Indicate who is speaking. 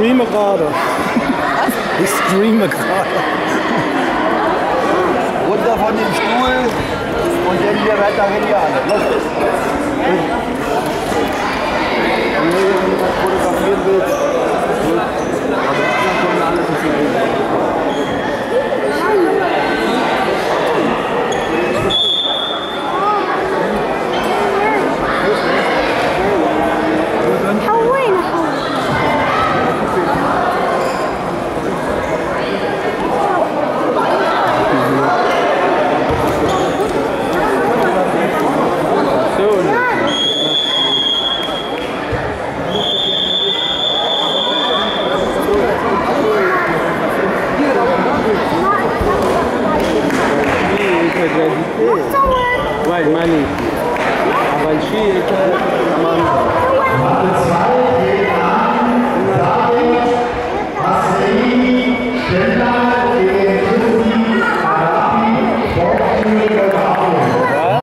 Speaker 1: extreme gerade. Extreme gerade.
Speaker 2: Runter von dem Stuhl und dann hier weiter an. Los. Wenn
Speaker 1: Vai, Mani. Avanci, man.